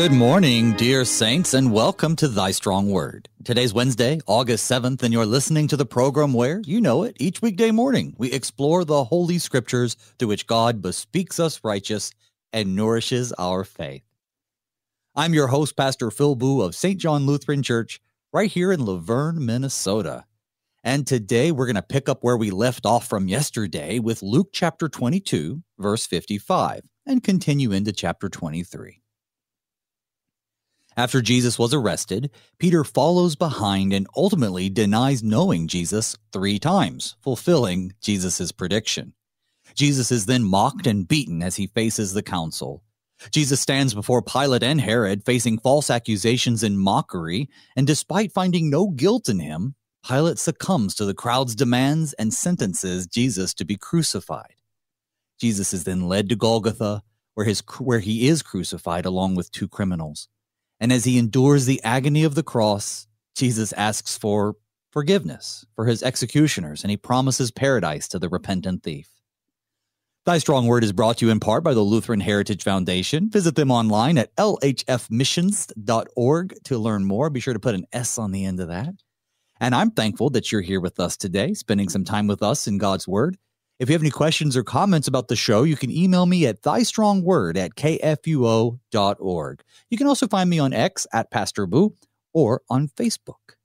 Good morning, dear saints, and welcome to Thy Strong Word. Today's Wednesday, August 7th, and you're listening to the program where, you know it, each weekday morning we explore the Holy Scriptures through which God bespeaks us righteous and nourishes our faith. I'm your host, Pastor Phil Booe of St. John Lutheran Church, right here in La Vergne, Minnesota. And today we're going to pick up where we left off from yesterday with Luke chapter 22, verse 55, and continue into chapter 23. After Jesus was arrested, Peter follows behind and ultimately denies knowing Jesus three times, fulfilling Jesus' prediction. Jesus is then mocked and beaten as he faces the council. Jesus stands before Pilate and Herod facing false accusations and mockery, and despite finding no guilt in him, Pilate succumbs to the crowd's demands and sentences Jesus to be crucified. Jesus is then led to Golgotha, where, his, where he is crucified along with two criminals. And as he endures the agony of the cross, Jesus asks for forgiveness for his executioners, and he promises paradise to the repentant thief. Thy Strong Word is brought to you in part by the Lutheran Heritage Foundation. Visit them online at lhfmissions.org to learn more. Be sure to put an S on the end of that. And I'm thankful that you're here with us today, spending some time with us in God's Word. If you have any questions or comments about the show, you can email me at thystrongword at kfuo.org. You can also find me on X at Pastor Booe or on Facebook.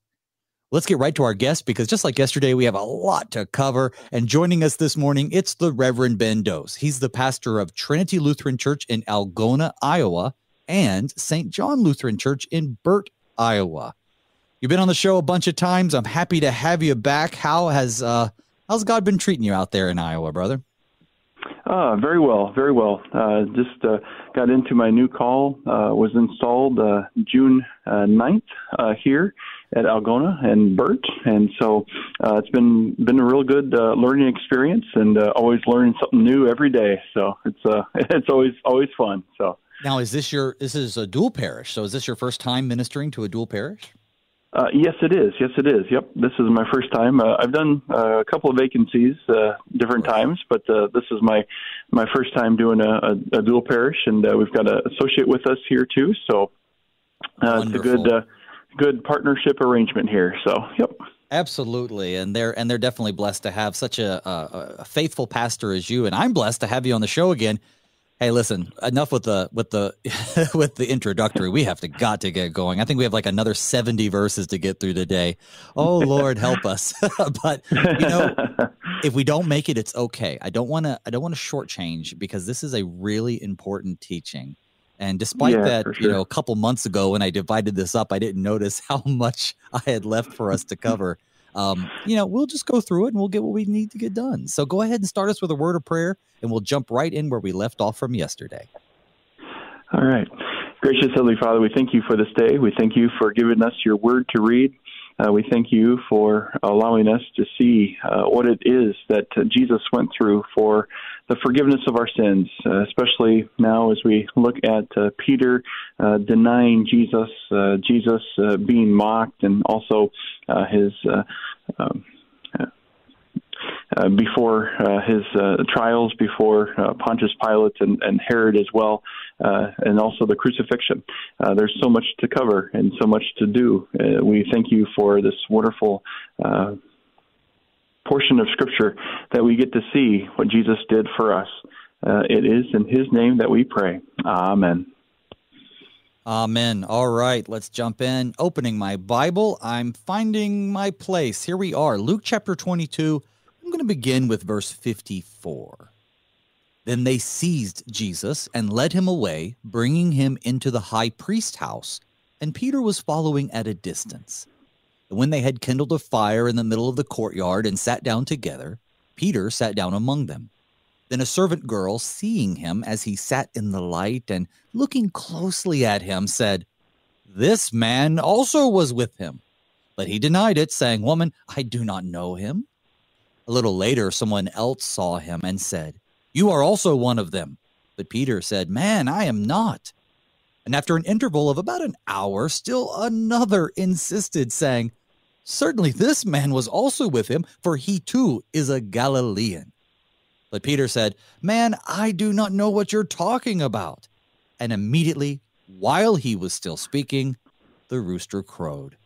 Let's get right to our guest because just like yesterday, we have a lot to cover. And joining us this morning, it's the Reverend Ben Dose. He's the pastor of Trinity Lutheran Church in Algona, Iowa, and St. John Lutheran Church in Burt, Iowa. You've been on the show a bunch of times. I'm happy to have you back. How has uh, How's God been treating you out there in Iowa, brother? Uh, very well, very well. Uh, just uh, got into my new call. Uh, was installed uh, June uh, 9th uh, here at Algona and Burt, and so uh, it's been been a real good uh, learning experience, and uh, always learning something new every day. So it's uh, it's always always fun. So now, is this your this is a dual parish? So is this your first time ministering to a dual parish? Uh, yes, it is. Yes, it is. Yep, this is my first time. Uh, I've done uh, a couple of vacancies uh, different times, but uh, this is my my first time doing a, a, a dual parish, and uh, we've got an associate with us here too. So uh, it's a good uh, good partnership arrangement here. So, yep. Absolutely, and they're and they're definitely blessed to have such a, a, a faithful pastor as you, and I'm blessed to have you on the show again. Hey, listen, enough with the with the with the introductory. We have to got to get going. I think we have like another 70 verses to get through today. Oh Lord, help us. but you know, if we don't make it, it's okay. I don't want to I don't want to shortchange because this is a really important teaching. And despite yeah, that, sure. you know, a couple months ago when I divided this up, I didn't notice how much I had left for us to cover um, you know, we'll just go through it and we'll get what we need to get done. So go ahead and start us with a word of prayer, and we'll jump right in where we left off from yesterday. All right. Gracious Heavenly Father, we thank you for this day. We thank you for giving us your word to read. Uh, we thank you for allowing us to see uh, what it is that Jesus went through for the forgiveness of our sins, uh, especially now as we look at uh, Peter uh, denying Jesus, Jesus being mocked, and also his. Um, uh, before uh, his uh, trials, before Pontius Pilate and, and, Herod as well, and also the crucifixion. there's so much to cover and so much to do. we thank you for this wonderful portion of Scripture that we get to see what Jesus did for us. Uh, it is in His name that we pray. Amen. Amen. All right, let's jump in. Opening my Bible, I'm finding my place. Here we are, Luke chapter 22. I'm going to begin with verse 54. Then they seized Jesus and led him away, bringing him into the high priest's house, and Peter was following at a distance. And when they had kindled a fire in the middle of the courtyard and sat down together, Peter sat down among them. Then a servant girl, seeing him as he sat in the light and looking closely at him, said, This man also was with him. But he denied it, saying, Woman, I do not know him. A little later, someone else saw him and said, You are also one of them. But Peter said, Man, I am not. And after an interval of about an hour, still another insisted, saying, Certainly this man was also with him, for he too is a Galilean. But Peter said, Man, I do not know what you're talking about. And immediately while he was still speaking, the rooster crowed.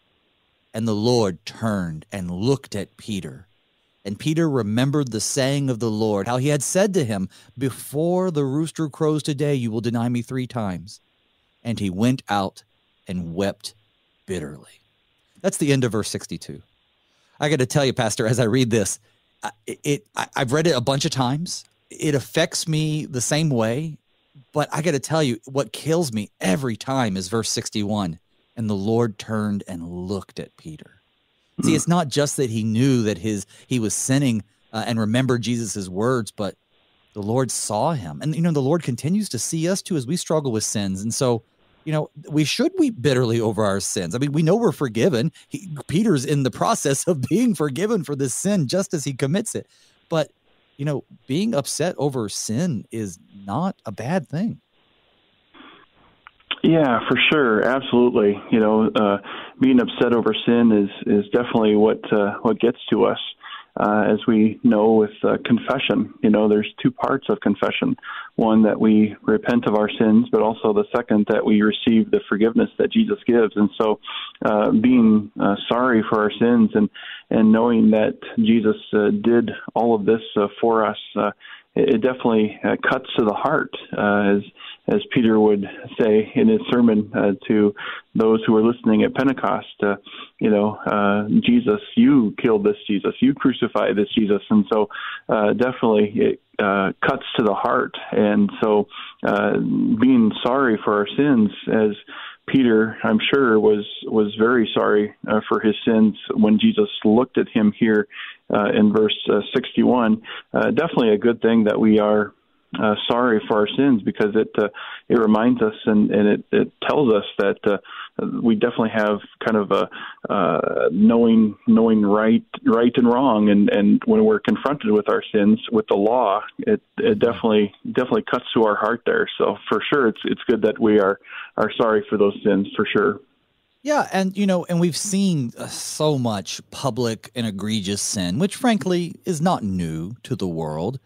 And the Lord turned and looked at Peter. And Peter remembered the saying of the Lord, how he had said to him, Before the rooster crows today, you will deny me three times. And he went out and wept bitterly. That's the end of verse 62. I got to tell you, Pastor, as I read this, it, it I, I've read it a bunch of times. It affects me the same way, but I got to tell you, what kills me every time is verse 61. And the Lord turned and looked at Peter. See, it's not just that he knew that his he was sinning uh, and remembered Jesus's words, but the Lord saw him, and you know the Lord continues to see us too as we struggle with sins. And so, you know, we should weep bitterly over our sins. I mean, we know we're forgiven. He, Peter's in the process of being forgiven for this sin just as he commits it, but you know, being upset over sin is not a bad thing. Yeah, for sure, absolutely. You know, uh, being upset over sin is is definitely what uh, what gets to us. Uh, as we know with uh, confession, you know, there's two parts of confession. One that we repent of our sins, but also the second that we receive the forgiveness that Jesus gives. And so, uh, being uh, sorry for our sins and and knowing that Jesus uh, did all of this uh, for us, uh, it, definitely uh, cuts to the heart, uh, as as Peter would say in his sermon uh, to those who were listening at Pentecost. Uh, you know, uh, Jesus, you killed this Jesus, you crucified this Jesus, and so uh, definitely it uh, cuts to the heart. And so, uh, being sorry for our sins, as Peter, I'm sure, was was very sorry uh, for his sins when Jesus looked at him here uh, in verse uh, 61. Uh, definitely a good thing that we are uh, sorry for our sins because it uh, it reminds us and, and it, it tells us that uh, we definitely have kind of a uh, knowing knowing right right and wrong. And, and when we're confronted with our sins with the law it, it definitely definitely cuts to our heart there. So for sure it's it's good that we are are sorry for those sins for sure. Yeah, and you know, and we've seen uh, so much public and egregious sin, which frankly is not new to the world.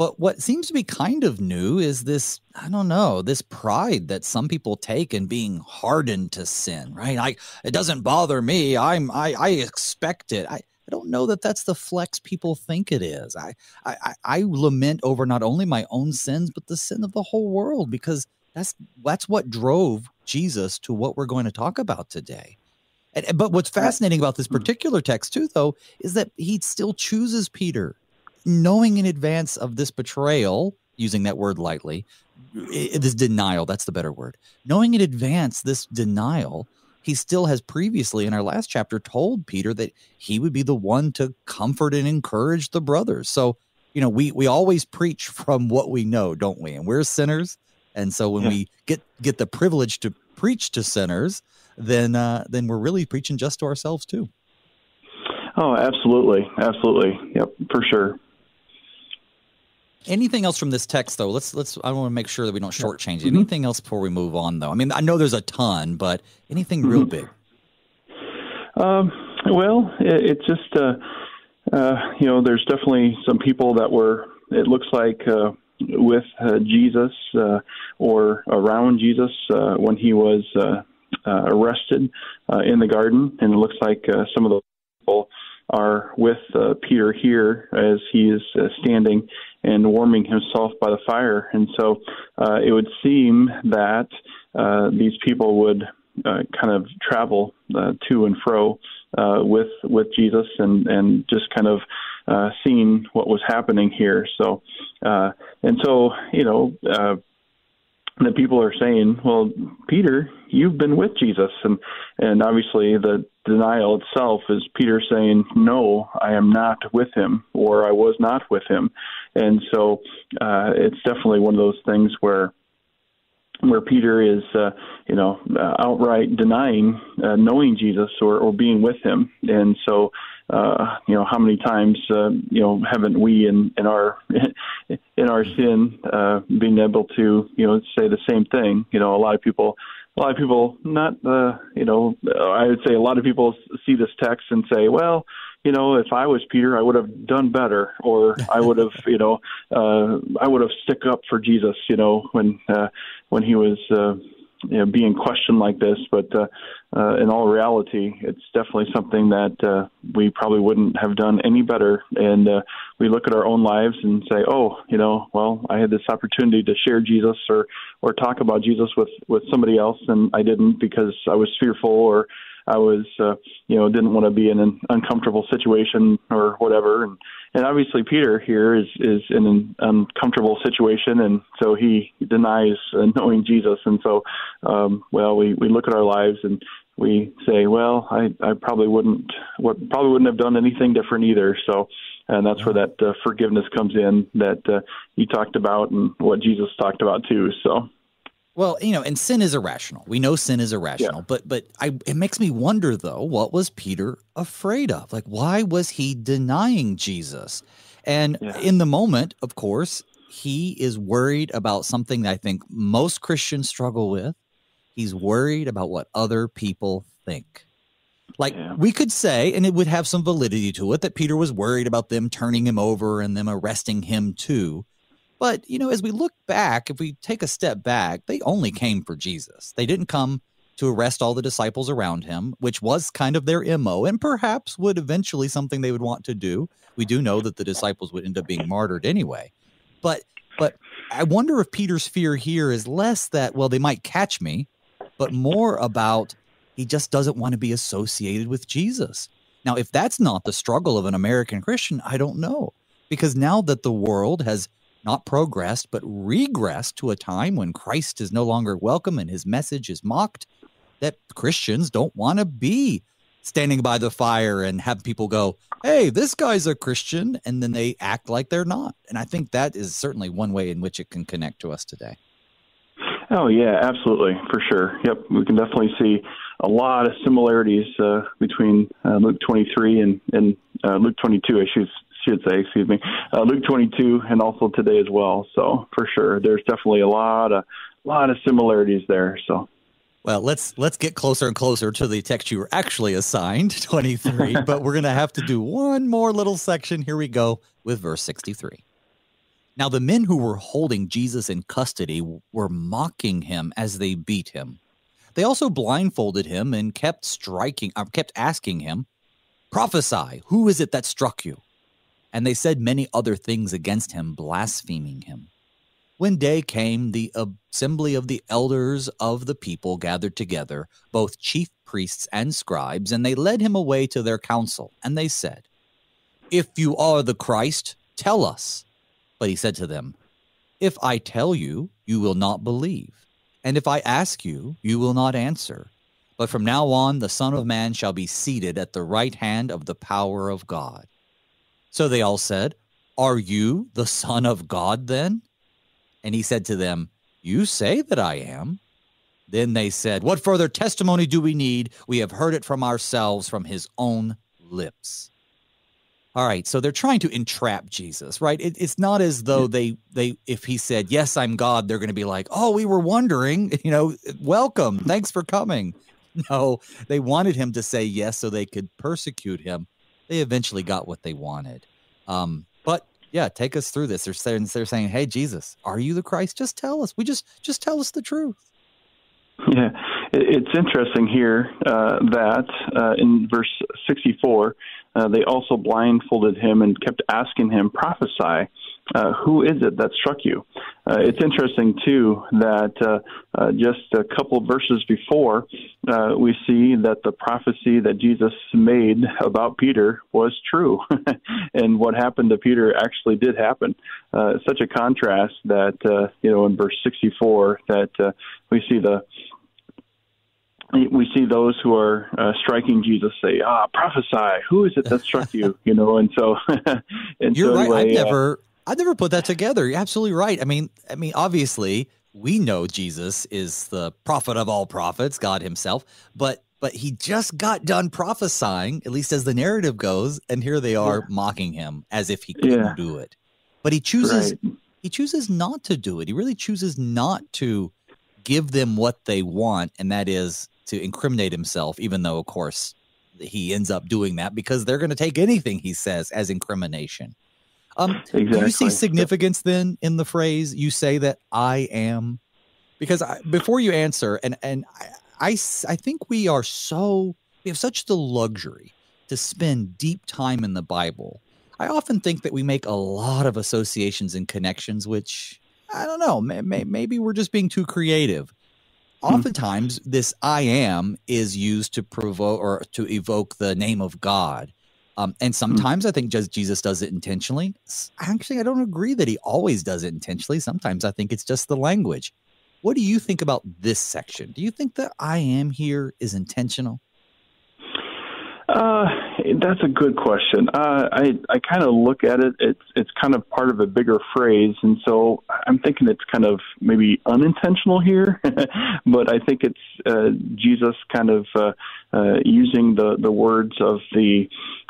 But what seems to be kind of new is this, I don't know, this pride that some people take in being hardened to sin, right? I it doesn't bother me. I'm I I expect it. I I don't know that that's the flex people think it is. I, I I lament over not only my own sins but the sin of the whole world because that's that's what drove Jesus to what we're going to talk about today. And, but what's fascinating about this hmm. particular text too, though, is that he still chooses Peter knowing in advance of this betrayal, using that word lightly, this denial, that's the better word. Knowing in advance this denial, he still has previously in our last chapter told Peter that he would be the one to comfort and encourage the brothers. So, you know, we we always preach from what we know, don't we? And we're sinners. And so when yeah. we get get the privilege to preach to sinners, then uh, then we're really preaching just to ourselves too. Oh, absolutely, absolutely, yep, for sure. Anything else from this text, though? Let's let's. I want to make sure that we don't shortchange mm-hmm. anything else before we move on, though. I mean, I know there's a ton, but anything real mm-hmm. big? Um, well, it, it's just uh, uh, you know, there's definitely some people that were. It looks like uh, with uh, Jesus uh, or around Jesus uh, when he was uh, uh, arrested uh, in the garden, and it looks like uh, some of the people are with uh, Peter here as he is uh, standing and warming himself by the fire. And so uh, it would seem that uh, these people would uh, kind of travel uh, to and fro uh, with with Jesus and and just kind of uh, seeing what was happening here. So uh, and so you know. Uh, the people are saying, "Well, Peter, you've been with Jesus," and and obviously the denial itself is Peter saying, "No, I am not with him," or "I was not with him," and so uh, it's definitely one of those things where where Peter is, uh, you know, uh, outright denying uh, knowing Jesus or, or being with him, and so uh, you know, how many times, uh, you know, haven't we in, in our in our sin uh, being able to, you know, say the same thing? You know, a lot of people, a lot of people, not, uh, you know, I would say a lot of people see this text and say, well, you know, if I was Peter, I would have done better, or I would have, you know, uh, I would have stick up for Jesus, you know, when uh, when he was. Uh, you know, being questioned like this, but uh, uh, in all reality, it's definitely something that uh, we probably wouldn't have done any better. And uh, we look at our own lives and say, "Oh, you know, well, I had this opportunity to share Jesus or or talk about Jesus with with somebody else, and I didn't because I was fearful or." I was, uh, you know, didn't want to be in an uncomfortable situation or whatever. And and obviously Peter here is is in an uncomfortable situation, and so he denies uh, knowing Jesus. And so, um, well, we we look at our lives and we say, well, I I probably wouldn't what probably wouldn't have done anything different either. So. And that's where that uh, forgiveness comes in that uh, you talked about and what Jesus talked about too. So, well, you know, and sin is irrational. We know sin is irrational, yeah. but but I it makes me wonder though, what was Peter afraid of? Like why was he denying Jesus? And yeah. in the moment, of course, he is worried about something that I think most Christians struggle with. He's worried about what other people think. Like yeah. we could say, and it would have some validity to it, that Peter was worried about them turning him over and them arresting him too. But, you know, as we look back, if we take a step back, they only mm-hmm. came for Jesus. They didn't come to arrest all the disciples around him, which was kind of their MO and perhaps would eventually something they would want to do. We do know that the disciples would end up being martyred anyway. But but I wonder if Peter's fear here is less that well they might catch me, but more about he just doesn't want to be associated with Jesus. Now, if that's not the struggle of an American Christian, I don't know. Because now that the world has not progressed, but regressed to a time when Christ is no longer welcome and his message is mocked, that Christians don't want to be standing by the fire and have people go, hey, this guy's a Christian, and then they act like they're not. And I think that is certainly one way in which it can connect to us today. Oh, yeah, absolutely, for sure. Yep, we can definitely see a lot of similarities uh, between uh, Luke 23 and, and uh, Luke 22, I should, say, excuse me, uh, Luke 22, and also today as well. So for sure, there's definitely a lot of lot of similarities there. So. Well, let's let's get closer and closer to the text you were actually assigned, 23, but we're going to have to do one more little section. Here we go with verse 63. Now the men who were holding Jesus in custody were mocking him as they beat him. They also blindfolded him and kept striking, uh, kept asking him, "Prophesy, who is it that struck you?" And they said many other things against him, blaspheming him. When day came, the assembly of the elders of the people gathered together, both chief priests and scribes, and they led him away to their council. And they said, If you are the Christ, tell us. But he said to them, If I tell you, you will not believe. And if I ask you, you will not answer. But from now on, the Son of Man shall be seated at the right hand of the power of God. So they all said, Are you the Son of God then? And he said to them, You say that I am. Then they said, What further testimony do we need? We have heard it from ourselves, from his own lips. All right, so they're trying to entrap Jesus, right? It, it's not as though they they if he said yes, I'm God, they're going to be like, oh, we were wondering, you know, welcome, thanks for coming. No, they wanted him to say yes so they could persecute him they eventually got what they wanted. Um, but yeah, take us through this. They're saying, they're saying, "Hey, Jesus, are you the Christ? Just tell us. We just just tell us the truth." Yeah, it's interesting here uh, that uh, in verse 64, uh, they also blindfolded him and kept asking him, prophesy, uh, who is it that struck you? Uh, it's interesting, too, that uh, uh just a couple verses before, uh, we see that the prophecy that Jesus made about Peter was true. and what happened to Peter actually did happen. Uh, such a contrast that, you know, in verse 64, that we see the we see those who are uh, striking Jesus say, "Ah, prophesy. Who is it that struck you?" You know, and so and you're so right. Anyway, I've never, I never put that together. You're absolutely right. I mean, I mean, obviously, we know Jesus is the prophet of all prophets, God Himself, but but he just got done prophesying, at least as the narrative goes, and here they are yeah. mocking him as if he couldn't yeah. do it. But he chooses right. he chooses not to do it. He really chooses not to give them what they want, and that is to incriminate himself, even though, of course, he ends up doing that because they're going to take anything he says as incrimination. Um, exactly. Do you see significance then in the phrase, you say that I am? because I, before you answer, and and I, I I think we are so we have such the luxury to spend deep time in the Bible. I often think that we make a lot of associations and connections, which I don't know. May, may, maybe we're just being too creative. Hmm. Oftentimes, this "I am" is used to provoke or to evoke the name of God. Um, and hmm. sometimes I think just Jesus does it intentionally. Actually, I don't agree that he always does it intentionally. Sometimes I think it's just the language. What do you think about this section? Do you think that I am here is intentional? Uh, that's a good question. Uh, I I kind of look at it. It's it's kind of part of a bigger phrase, and so I'm thinking it's kind of maybe unintentional here, but I think it's uh, Jesus kind of uh, uh, using the the words of the.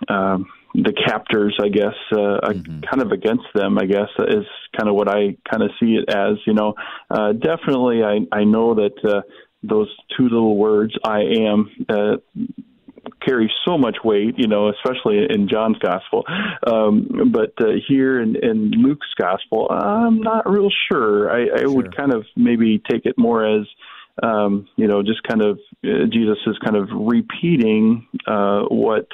Um, the captors, I guess, uh, mm-hmm. kind of against them, I guess, is kind of what I kind of see it as. You know, uh, definitely, I I know that uh, those two little words, "I am," uh, carry so much weight, you know, especially in John's gospel. Um, but uh, here in, in Luke's gospel, I'm not real sure. I, I sure. would kind of maybe take it more as um, you know, just kind of uh, Jesus is kind of repeating uh, what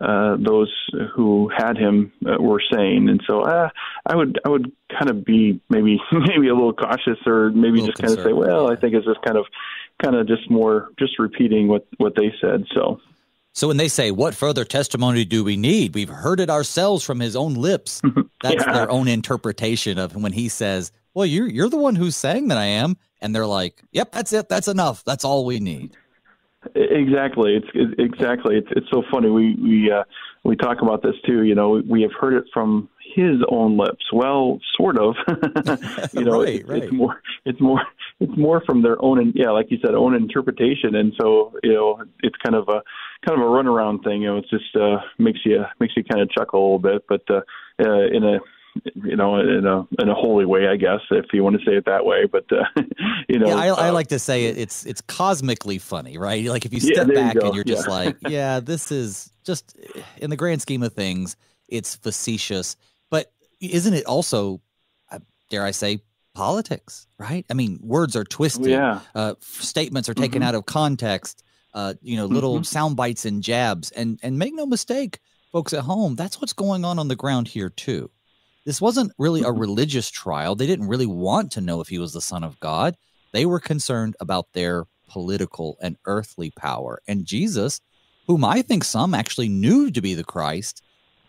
uh, those who had him uh, were saying, and so uh, I would I would kind of be maybe maybe a little cautious, or maybe just kind of say, well, I think it's just kind of kind of just more just repeating what what they said. So. So when they say, "What further testimony do we need?" We've heard it ourselves from his own lips. That's yeah. their own interpretation of when he says, "Well, you're you're the one who's saying that I am," and they're like, "Yep, that's it. That's enough. That's all we need." Exactly. It's it, exactly. It's it's so funny. We we uh, we talk about this too. You know, we have heard it from his own lips. Well, sort of. you know, right, it, right. it's more it's more it's more from their own yeah, like you said, own interpretation. And so you know, it's kind of a kind of a runaround thing. You know, it just uh, makes you makes you kind of chuckle a little bit, but uh, uh, in a you know, in a in a holy way, I guess, if you want to say it that way. But uh, you know, yeah, I, uh, I, like to say it, it's it's cosmically funny, right? Like if you step yeah, back you and you're just yeah. like, yeah, this is just in the grand scheme of things, it's facetious, but isn't it also, uh, dare I say, politics? Right? I mean, words are twisted. Yeah. Uh, statements are taken mm-hmm. out of context. Uh, you know, little mm-hmm. sound bites and jabs, and and make no mistake, folks at home, that's what's going on on the ground here too this wasn't really a mm-hmm. religious trial. They didn't really want to know if he was the Son of God. They were concerned about their political and earthly power. And Jesus, whom I think some actually knew to be the Christ,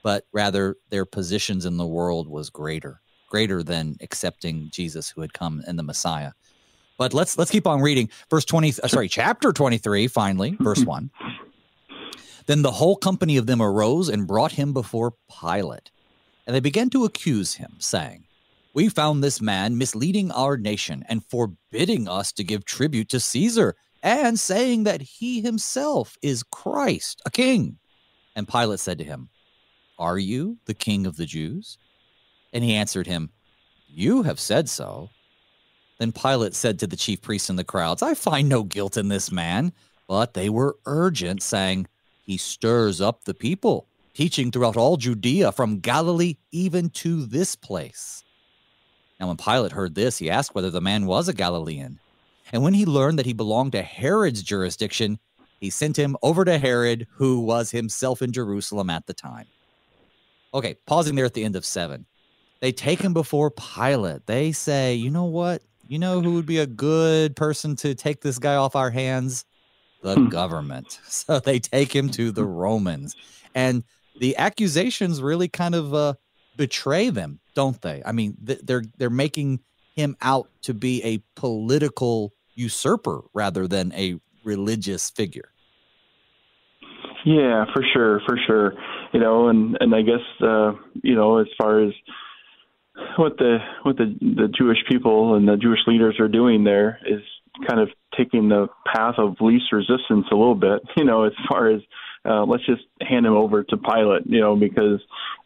but rather their positions in the world was greater, greater than accepting Jesus who had come and the Messiah. But let's let's keep on reading. Verse 20 uh, sorry, chapter 23 finally, verse 1. Then the whole company of them arose and brought him before Pilate and they began to accuse him, saying, We found this man misleading our nation and forbidding us to give tribute to Caesar, and saying that he himself is Christ, a king. And Pilate said to him, Are you the king of the Jews? And he answered him, You have said so. Then Pilate said to the chief priests and the crowds, I find no guilt in this man. But they were urgent, saying, He stirs up the people teaching throughout all Judea from Galilee even to this place. Now, when Pilate heard this, he asked whether the man was a Galilean. And when he learned that he belonged to Herod's jurisdiction, he sent him over to Herod, who was himself in Jerusalem at the time. Okay, pausing there at the end of seven. They take him before Pilate. They say, you know what? You know who would be a good person to take this guy off our hands? The hmm. government. So they take him to the Romans. And the accusations really kind of uh, betray them, don't they? I mean, they're they're making him out to be a political usurper rather than a religious figure. Yeah, for sure, for sure. You know, and and I guess uh, you know as far as what the what the the Jewish people and the Jewish leaders are doing there is kind of taking the path of least resistance a little bit. You know, as far as uh, let's just hand him over to Pilate, you know, because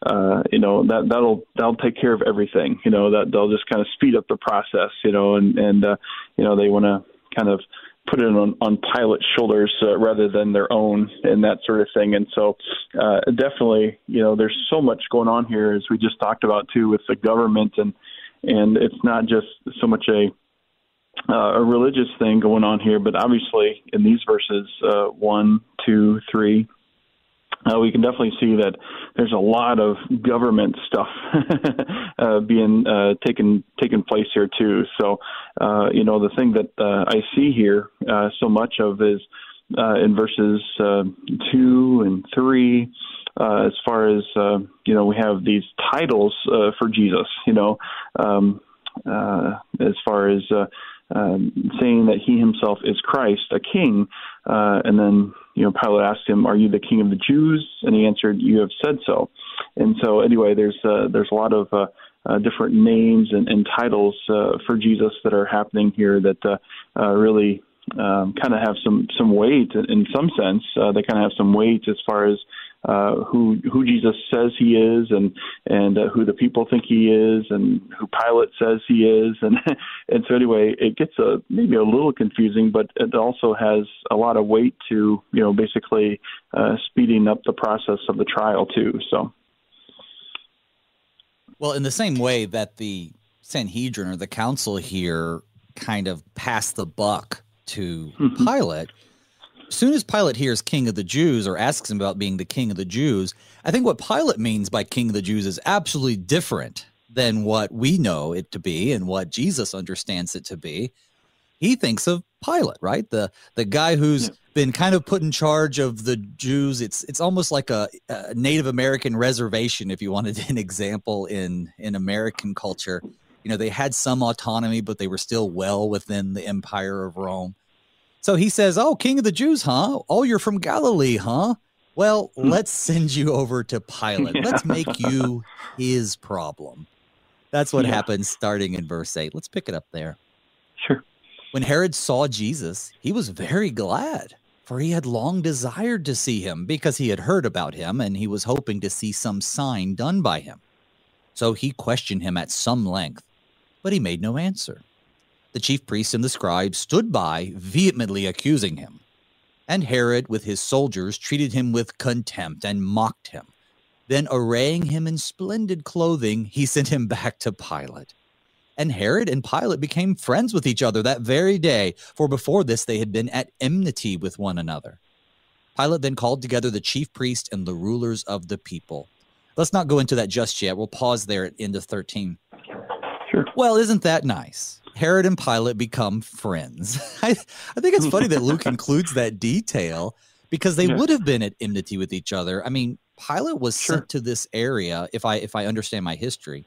uh, you know that that'll that'll take care of everything. You know that they'll just kind of speed up the process. You know, and and uh, you know they want to kind of put it on, on Pilate's shoulders uh, rather than their own and that sort of thing. And so, uh, definitely, you know, there's so much going on here as we just talked about too with the government and and it's not just so much a uh, a religious thing going on here, but obviously in these verses uh, one, two, three, uh, we can definitely see that there's a lot of government stuff uh, being uh, taken taken place here too. So, uh, you know, the thing that uh, I see here uh, so much of is uh, in verses uh, two and three. Uh, as far as uh, you know, we have these titles uh, for Jesus. You know, um, uh, as far as uh, um, saying that he himself is Christ, a king. Uh, and then, you know, Pilate asked him, "Are you the king of the Jews?" And he answered, "You have said so." And so, anyway, there's uh, there's a lot of uh, uh, different names and, and titles uh, for Jesus that are happening here that uh, uh, really um, kind of have some some weight in some sense. Uh, they kind of have some weight as far as uh, who who Jesus says he is, and and uh, who the people think he is, and who Pilate says he is, and and so anyway, it gets a maybe a little confusing, but it also has a lot of weight to you know basically uh, speeding up the process of the trial too. So. Well, in the same way that the Sanhedrin or the council here kind of passed the buck to mm-hmm. Pilate, soon as Pilate hears king of the Jews or asks him about being the king of the Jews, I think what Pilate means by king of the Jews is absolutely different than what we know it to be and what Jesus understands it to be. He thinks of Pilate, right? The the guy who's yeah. been kind of put in charge of the Jews. It's it's almost like a, a Native American reservation, if you wanted an example in in American culture. You know, they had some autonomy, but they were still well within the empire of Rome. So he says, Oh, King of the Jews, huh? Oh, you're from Galilee, huh? Well, hmm. let's send you over to Pilate. Yeah. Let's make you his problem. That's what yeah. happens starting in verse 8. Let's pick it up there. Sure. When Herod saw Jesus, he was very glad, for he had long desired to see him because he had heard about him and he was hoping to see some sign done by him. So he questioned him at some length, but he made no answer. The chief priests and the scribes stood by, vehemently accusing him. And Herod, with his soldiers, treated him with contempt and mocked him. Then, arraying him in splendid clothing, he sent him back to Pilate. And Herod and Pilate became friends with each other that very day, for before this they had been at enmity with one another. Pilate then called together the chief priest and the rulers of the people. Let's not go into that just yet. We'll pause there at end of 13. Sure. Well, isn't that nice? Herod and Pilate become friends. I, I think it's funny that Luke includes that detail because they yeah. would have been at enmity with each other. I mean, Pilate was sure. sent to this area, if I if I understand my history,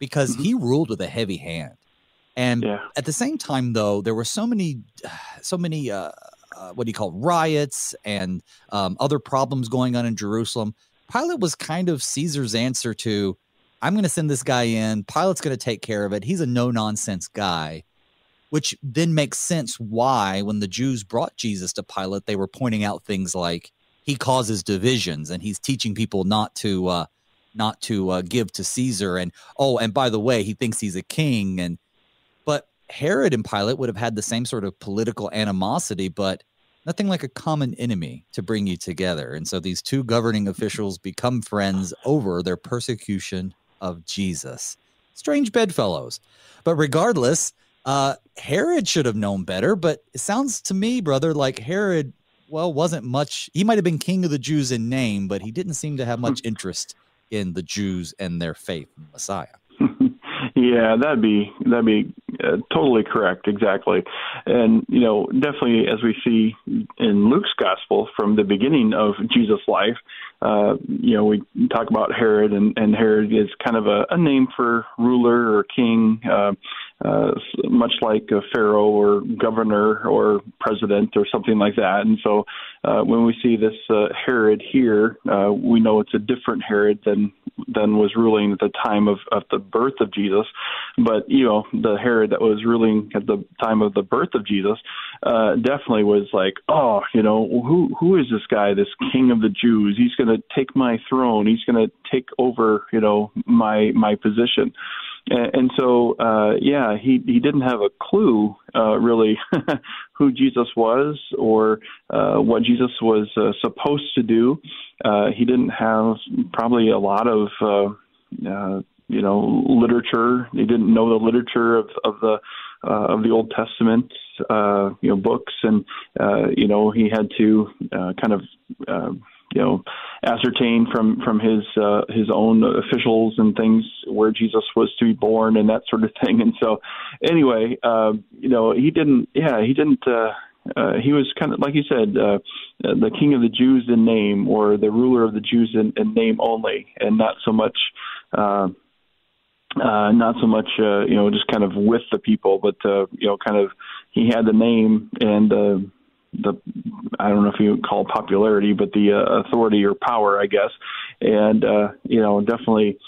because mm-hmm. he ruled with a heavy hand. And yeah. at the same time, though, there were so many, so many, uh, uh, what do you call riots and um, other problems going on in Jerusalem. Pilate was kind of Caesar's answer to I'm going to send this guy in. Pilate's going to take care of it. He's a no nonsense guy, which then makes sense why, when the Jews brought Jesus to Pilate, they were pointing out things like he causes divisions and he's teaching people not to uh, not to uh, give to Caesar. And oh, and by the way, he thinks he's a king. And but Herod and Pilate would have had the same sort of political animosity, but nothing like a common enemy to bring you together. And so these two governing officials become friends over their persecution of Jesus. Strange bedfellows. But regardless, uh, Herod should have known better. But it sounds to me, brother, like Herod, well, wasn't much. He might have been king of the Jews in name, but he didn't seem to have much interest in the Jews and their faith in Messiah. Yeah, that'd be that'd be uh, totally correct, exactly. And you know, definitely as we see in Luke's gospel from the beginning of Jesus' life, uh, you know, we talk about Herod, and, and Herod is kind of a, a name for ruler or king. Uh, uh, much like a pharaoh or governor or president or something like that. And so uh, when we see this uh, Herod here, uh, we know it's a different Herod than than was ruling at the time of, of the birth of Jesus. But you know, the Herod that was ruling at the time of the birth of Jesus uh, definitely was like, oh, you know, who who is this guy, this King of the Jews? He's going to take my throne. He's going to take over, you know, my my position and, so uh, yeah, he he didn't have a clue uh, really who Jesus was or uh, what Jesus was uh, supposed to do. Uh, he didn't have probably a lot of uh, uh, you know literature. He didn't know the literature of of the uh, of the Old Testament, uh, you know, books, and uh, you know he had to uh, kind of uh, you know ascertain from from his uh, his own officials and things where Jesus was to be born and that sort of thing. And so, anyway, uh, you know, he didn't. Yeah, he didn't. Uh, uh, he was kind of like you said, uh, the king of the Jews in name, or the ruler of the Jews in, in name only, and not so much. Uh, uh, not so much, uh, you know, just kind of with the people, but uh, you know, kind of he had the name and uh, the I don't know if you call it popularity, but the uh, authority or power, I guess, and uh, you know, definitely.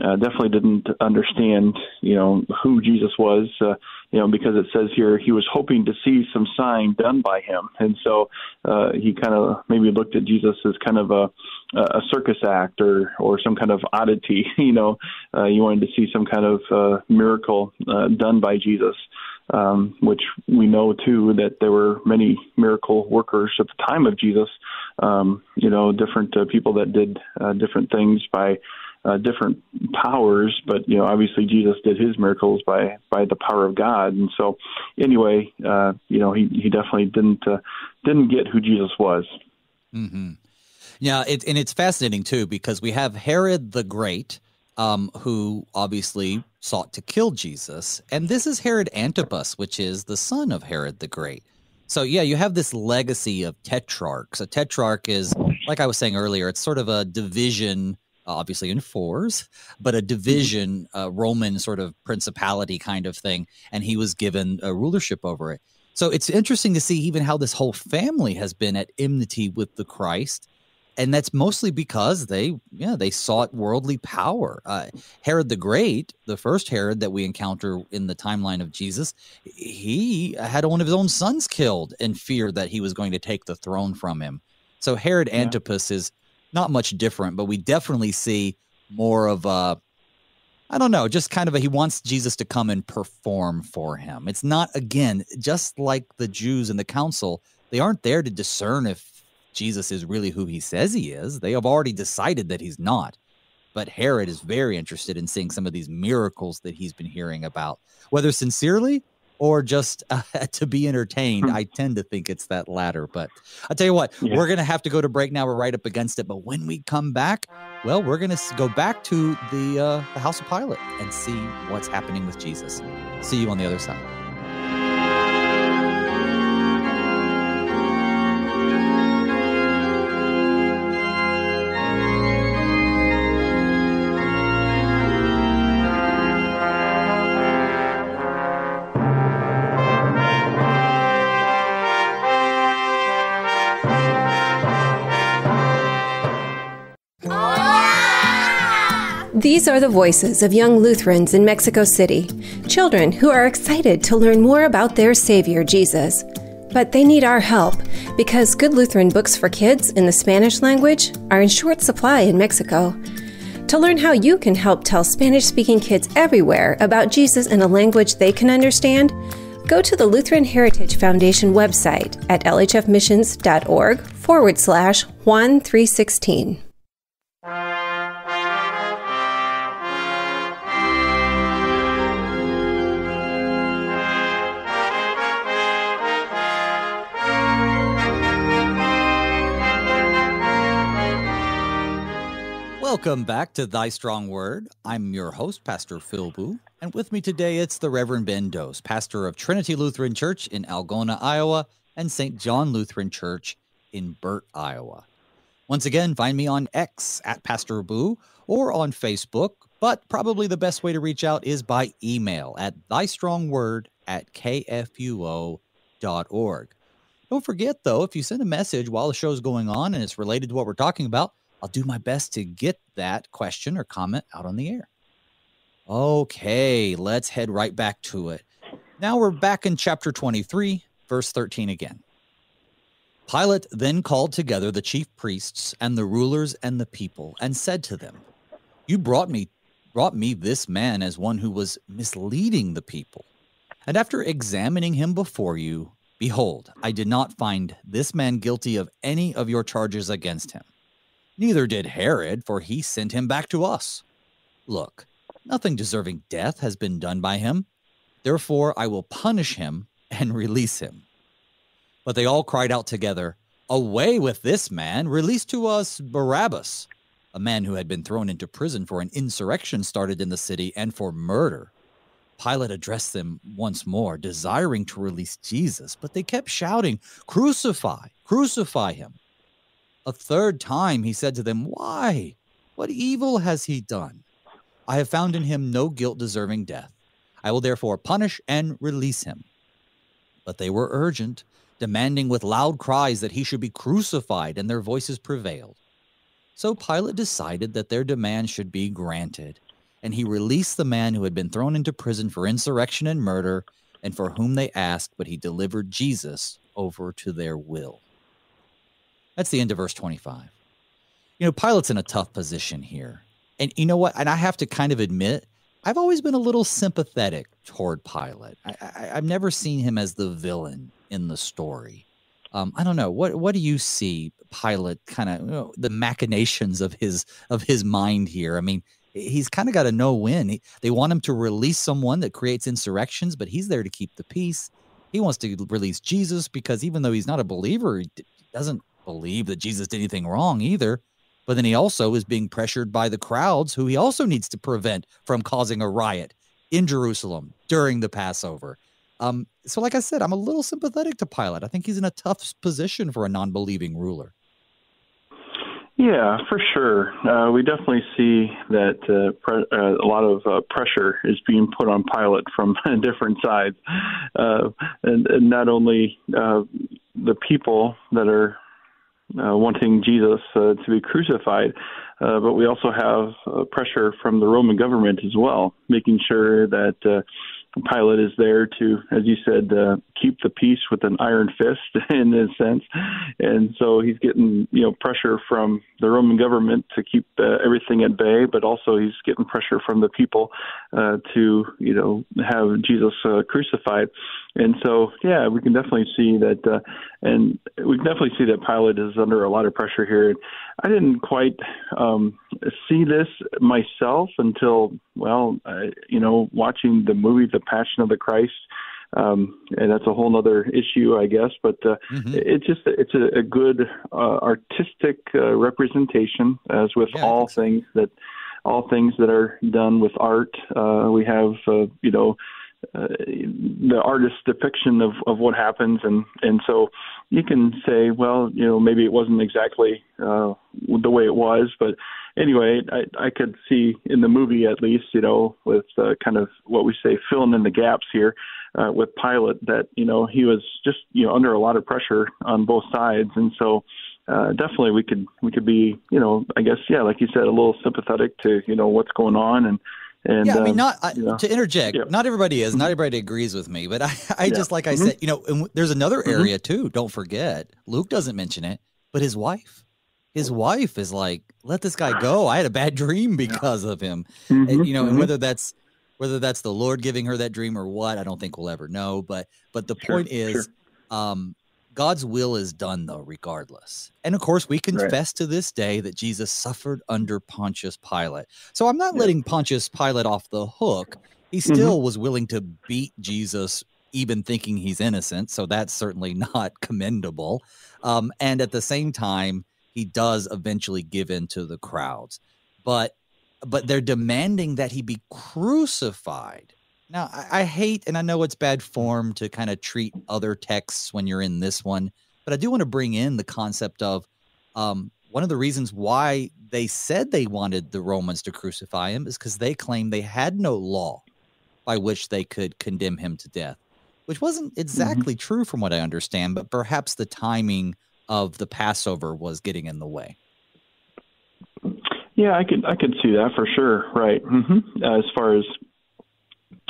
Uh, definitely didn't understand, you know, who Jesus was, uh, you know, because it says here he was hoping to see some sign done by him, and so uh, he kind of maybe looked at Jesus as kind of a a circus act or or some kind of oddity, you know, uh, you wanted to see some kind of uh, miracle uh, done by Jesus um, which we know too that there were many miracle workers at the time of Jesus. Um, you know, different uh, people that did uh, different things by uh, different powers, but you know, obviously Jesus did his miracles by by the power of God. And so, anyway, uh, you know, he he definitely didn't uh, didn't get who Jesus was. Mm-hmm. Yeah, it, and it's fascinating too because we have Herod the Great um, who obviously sought to kill Jesus. And this is Herod Antipas, which is the son of Herod the Great. So, yeah, you have this legacy of tetrarchs. A tetrarch is, like I was saying earlier, it's sort of a division, uh, obviously in fours, but a division, a Roman sort of principality kind of thing. And he was given a rulership over it. So it's interesting to see even how this whole family has been at enmity with the Christ and that's mostly because they yeah they sought worldly power uh, herod the great the first herod that we encounter in the timeline of jesus he had one of his own sons killed in fear that he was going to take the throne from him so herod yeah. antipas is not much different but we definitely see more of a I don't know, just kind of a, he wants Jesus to come and perform for him. It's not, again, just like the Jews in the council, they aren't there to discern if Jesus is really who he says he is. They have already decided that he's not. But Herod is very interested in seeing some of these miracles that he's been hearing about, whether sincerely or just uh, to be entertained. Hmm. I tend to think it's that latter. But I'll tell you what, yeah. we're going to have to go to break now. We're right up against it. But when we come back, well, we're going to go back to the, uh, the house of Pilate and see what's happening with Jesus. See you on the other side. These are the voices of young Lutherans in Mexico City, children who are excited to learn more about their Savior, Jesus. But they need our help because good Lutheran books for kids in the Spanish language are in short supply in Mexico. To learn how you can help tell Spanish speaking kids everywhere about Jesus in a language they can understand, go to the Lutheran Heritage Foundation website at lhfmissions.org forward slash Juan 316. Welcome back to Thy Strong Word. I'm your host, Pastor Phil Booe, and with me today it's the Reverend Ben Dose, pastor of Trinity Lutheran Church in Algona, Iowa, and St. John Lutheran Church in Burt, Iowa. Once again, find me on X at Pastor Booe or on Facebook, but probably the best way to reach out is by email at thystrongword at kfuo.org. Don't forget, though, if you send a message while the show's going on and it's related to what we're talking about, I'll do my best to get that question or comment out on the air. Okay, let's head right back to it. Now we're back in chapter 23, verse 13 again. Pilate then called together the chief priests and the rulers and the people and said to them, You brought me brought me this man as one who was misleading the people. And after examining him before you, behold, I did not find this man guilty of any of your charges against him. Neither did Herod, for he sent him back to us. Look, nothing deserving death has been done by him. Therefore, I will punish him and release him. But they all cried out together, Away with this man! Release to us Barabbas, a man who had been thrown into prison for an insurrection started in the city and for murder. Pilate addressed them once more, desiring to release Jesus, but they kept shouting, Crucify, crucify him. A third time he said to them, Why? What evil has he done? I have found in him no guilt deserving death. I will therefore punish and release him. But they were urgent, demanding with loud cries that he should be crucified, and their voices prevailed. So Pilate decided that their demand should be granted, and he released the man who had been thrown into prison for insurrection and murder, and for whom they asked, but he delivered Jesus over to their will. That's the end of verse 25. You know, Pilate's in a tough position here. And you know what? And I have to kind of admit, I've always been a little sympathetic toward Pilate. I, i've never seen him as the villain in the story. Um, I don't know what what do you see Pilate kind of you know, the machinations of his of his mind here. I mean, he's kind of got a no win. He, they want him to release someone that creates insurrections, but he's there to keep the peace. He wants to release Jesus because even though he's not a believer, he doesn't believe that Jesus did anything wrong either. But then he also is being pressured by the crowds who he also needs to prevent from causing a riot in Jerusalem during the Passover. Um, so, like I said, I'm a little sympathetic to Pilate. I think he's in a tough position for a non believing ruler. Yeah, for sure. Uh, we definitely see that uh, pre- uh, a lot of uh, pressure is being put on Pilate from different sides, uh, and, and, not only uh, the people that are wanting Jesus uh, to be crucified, uh, but we also have pressure from the Roman government as well, making sure that Pilate is there to, as you said, uh, keep the peace with an iron fist in a sense, and so he's getting you know pressure from the Roman government to keep uh, everything at bay, but also he's getting pressure from the people uh, to you know have Jesus uh, crucified, and so yeah, we can definitely see that, uh, and we can definitely see that Pilate is under a lot of pressure here. I didn't quite um, see this myself until, well, I, you know, watching the movie The Passion of the Christ. Um, and that's a whole other issue, I guess. But uh, mm-hmm. it's just it's a, a good uh, artistic uh, representation, as with yeah, all things so. that all things that are done with art. Uh, we have, uh, you know, uh, the artist's depiction of, of what happens. And and so you can say well you know maybe it wasn't exactly uh, the way it was. But anyway I, I could see in the movie at least you know with uh, kind of what we say filling in the gaps here uh, with Pilate that you know he was just you know under a lot of pressure on both sides. And so uh, definitely we could we could be you know I guess yeah like you said a little sympathetic to you know what's going on. And and, yeah, I mean, um, not you know, to interject. Yeah. Not everybody is. Not mm-hmm. everybody agrees with me, but I, I yeah. just like I mm-hmm. said, you know, and there's another mm-hmm. area too. Don't forget, Luke doesn't mention it, but his wife, his wife is like, let this guy go. I had a bad dream because yeah. of him. And, mm-hmm. you know, and mm-hmm. whether that's whether that's the Lord giving her that dream or what, I don't think we'll ever know. But but the sure, point is, sure. um, God's will is done, though, regardless. And of course, we confess right. to this day that Jesus suffered under Pontius Pilate. So I'm not yeah. letting Pontius Pilate off the hook. He mm-hmm. still mm-hmm. was willing to beat Jesus, even thinking he's innocent. So that's certainly not commendable. Um, and at the same time, he does eventually give in to the crowds. But but they're demanding that he be crucified. Now, I, I, hate, and I know it's bad form to kind of treat other texts when you're in this one, but I do want to bring in the concept of um, one of the reasons why they said they wanted the Romans to crucify him is because they claimed they had no law by which they could condemn him to death, which wasn't mm-hmm. exactly mm-hmm. true from what I understand, but perhaps the timing of the Passover was getting in the way. Yeah, I could I could see that for sure. Right. Mm-hmm. As far as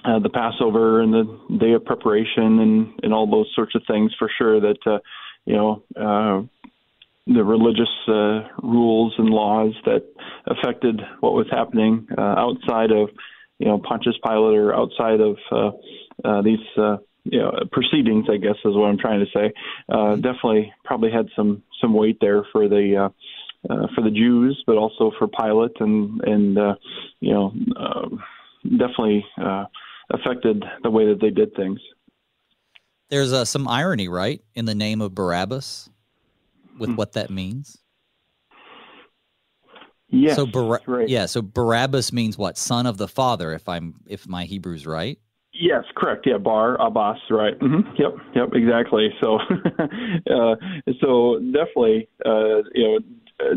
uh, the Passover and the day of preparation and, and all those sorts of things for sure that uh, you know uh, the religious uh, rules and laws that affected what was happening uh, outside of you know Pontius Pilate or outside of uh, uh, these uh, you know proceedings I guess is what I'm trying to say uh, definitely probably had some some weight there for the uh, uh, for the Jews but also for Pilate and and uh, you know uh, definitely uh, affected the way that they did things. There's uh, some irony, right, in the name of Barabbas, with Hmm. what that means. Yes, so Bar- right. yeah, so Barabbas means what? Son of the Father, if I'm if my Hebrew's right. Yes, correct. Yeah, Bar Abbas, right? hmm Yep, yep, exactly. So, uh, so definitely, uh, you know,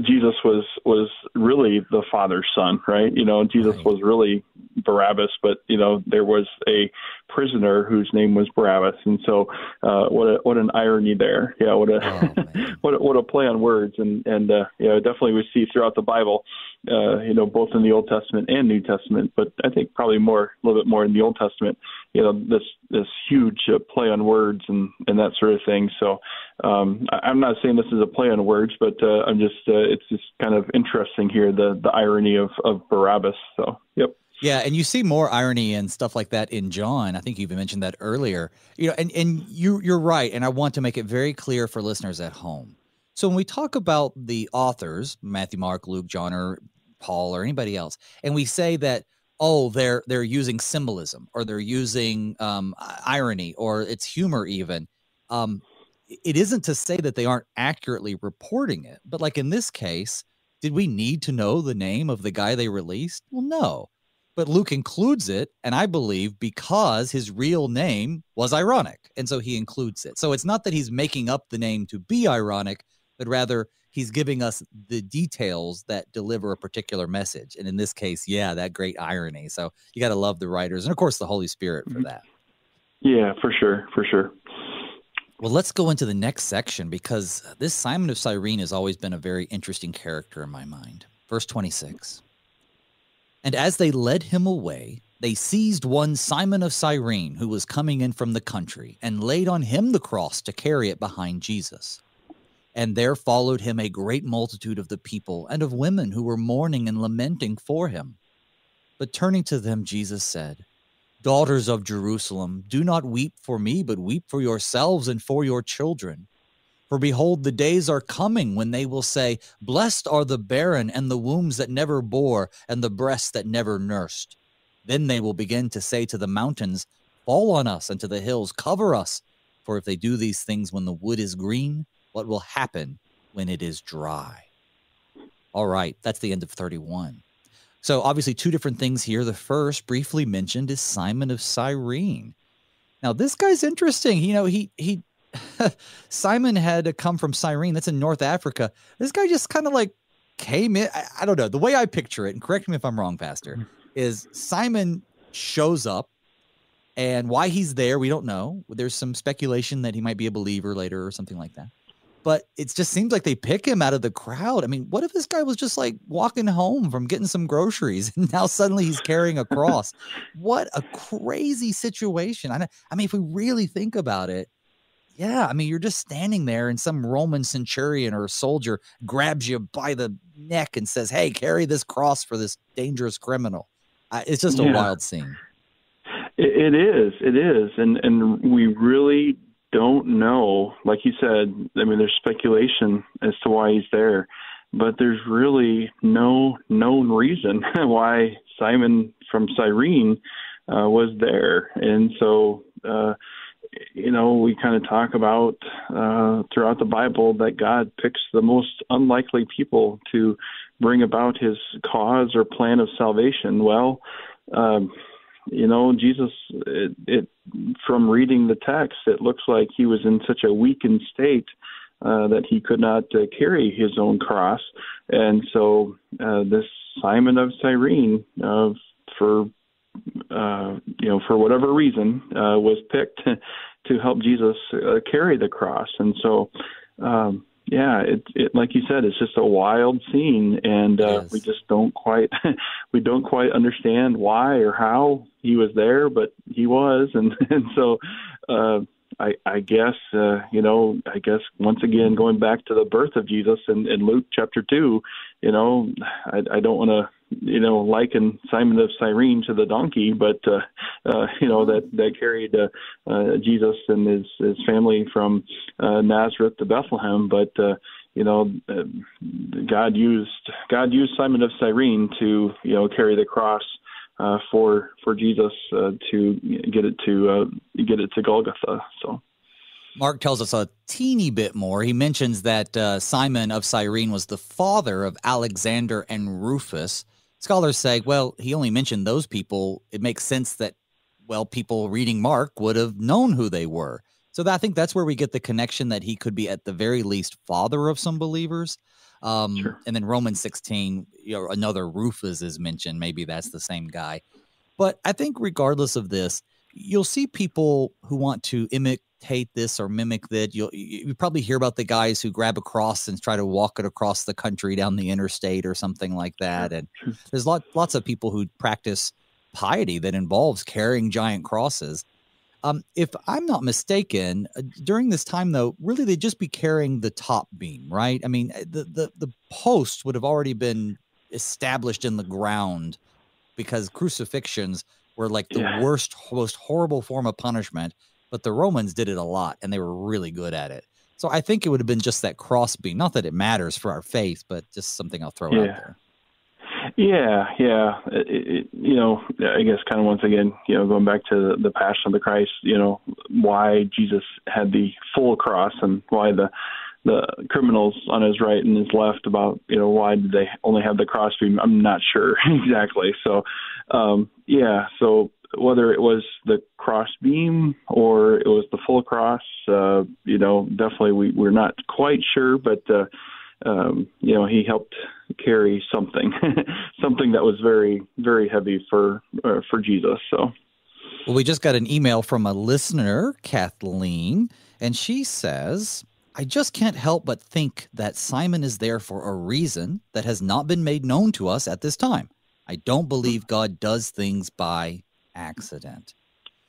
Jesus was was really the Father's son, right? You know, Jesus Right. was really Barabbas, but you know, there was a prisoner whose name was Barabbas, and so uh, what a, what an irony there. Yeah, what a Oh, what a, what a play on words, and and uh, you know, definitely we see throughout the Bible, uh, you know, both in the Old Testament and New Testament, but I think probably more a little bit more in the Old Testament. You know, this this huge uh, play on words and and that sort of thing. So um, I, I'm not saying this is a play on words, but uh, I'm just uh, it's just kind of interesting here the the irony of of Barabbas. So yep. Yeah, and you see more irony and stuff like that in John. I think you even mentioned that earlier. You know, and and you you're right, and I want to make it very clear for listeners at home. So when we talk about the authors, Matthew, Mark, Luke, John, or Paul, or anybody else, and we say that oh they're they're using symbolism or they're using um, irony or it's humor even. Um, it isn't to say that they aren't accurately reporting it, but like in this case, did we need to know the name of the guy they released? Well, no. But Luke includes it, and I believe because his real name was ironic. And so he includes it. So it's not that he's making up the name to be ironic, but rather he's giving us the details that deliver a particular message. And in this case, yeah, that great irony. So you got to love the writers and, of course, the Holy Spirit for Mhm. that. Yeah, for sure, for sure. Well, let's go into the next section because this Simon of Cyrene has always been a very interesting character in my mind. Verse 26. And as they led him away, they seized one Simon of Cyrene who was coming in from the country and laid on him the cross to carry it behind Jesus. And there followed him a great multitude of the people and of women who were mourning and lamenting for him. But turning to them, Jesus said, Daughters of Jerusalem, do not weep for me, but weep for yourselves and for your children. For behold, the days are coming when they will say, Blessed are the barren and the wombs that never bore and the breasts that never nursed. Then they will begin to say to the mountains, Fall on us, and to the hills, Cover us. For if they do these things when the wood is green, what will happen when it is dry? All right, that's the end of 31. So, obviously, two different things here. The first, briefly mentioned, is Simon of Cyrene. Now, this guy's interesting. You know, he he Simon had to come from Cyrene. That's in North Africa. This guy just kind of like came in. I, I don't know. The way I picture it, and correct me if I'm wrong, Pastor, mm-hmm. is Simon shows up, and why he's there, we don't know. There's some speculation that he might be a believer later or something like that. But it just seems like they pick him out of the crowd. I mean, what if this guy was just like walking home from getting some groceries and now suddenly he's carrying a cross? what a crazy situation. I, I mean, if we really think about it, yeah, I mean, you're just standing there, and some Roman centurion or soldier grabs you by the neck and says, "Hey, carry this cross for this dangerous criminal." It's just a wild scene. It, it is, it is, and and we really don't know. Like you said, I mean, there's speculation as to why he's there, but there's really no known reason why Simon from Cyrene uh, was there, and so. Uh, you know, we kind of talk about uh, throughout the Bible that God picks the most unlikely people to bring about his cause or plan of salvation. Well, um, you know, Jesus, it, it from reading the text, it looks like he was in such a weakened state uh, that he could not uh, carry his own cross, and so uh, this Simon of Cyrene, uh, for uh, you know, for whatever reason, uh, was picked to help Jesus uh, carry the cross, and so. Um, yeah, it, it like you said, it's just a wild scene, and uh, Yes. we just don't quite we don't quite understand why or how he was there, but he was, and and so uh, I I guess uh, you know I guess once again going back to the birth of Jesus in, in Luke chapter two, you know I, I don't want to you know liken Simon of Cyrene to the donkey, but uh, uh, you know that that carried uh, uh, Jesus and his his family from uh, Nazareth to Bethlehem, but uh, you know, uh, God used God used Simon of Cyrene to you know carry the cross uh, for for Jesus uh, to get it to uh, get it to Golgotha. So. Mark tells us a teeny bit more. He mentions that uh, Simon of Cyrene was the father of Alexander and Rufus. Scholars say, well, he only mentioned those people. It makes sense that, well, people reading Mark would have known who they were. So that, I think that's where we get the connection that he could be, at the very least, father of some believers. Um, sure. And then Romans 16, you know, another Rufus is mentioned. Maybe that's the same guy. But I think, regardless of this, you'll see people who want to imitate this or mimic that. You'll you probably hear about the guys who grab a cross and try to walk it across the country down the interstate or something like that. And there's lot, lots of people who practice piety that involves carrying giant crosses. Um, if I'm not mistaken, uh, during this time though, really they'd just be carrying the top beam, right? I mean, uh, the the the posts would have already been established in the ground because crucifixions were like the yeah. worst, most horrible form of punishment. But the Romans did it a lot, and they were really good at it. So I think it would have been just that cross beam. Not that it matters for our faith, but just something I'll throw yeah. out there. Yeah, yeah. It, it, you know, I guess kind of once again, you know, going back to the, the Passion of the Christ, you know, why Jesus had the full cross and why the the criminals on his right and his left about you know why did they only have the crossbeam i'm not sure exactly so um yeah so whether it was the crossbeam or it was the full cross uh you know definitely we we're not quite sure but uh um, you know, he helped carry something, something that was very, very heavy for uh, for Jesus. So, well, we just got an email from a listener, Kathleen, and she says, "I just can't help but think that Simon is there for a reason that has not been made known to us at this time. I don't believe God does things by accident."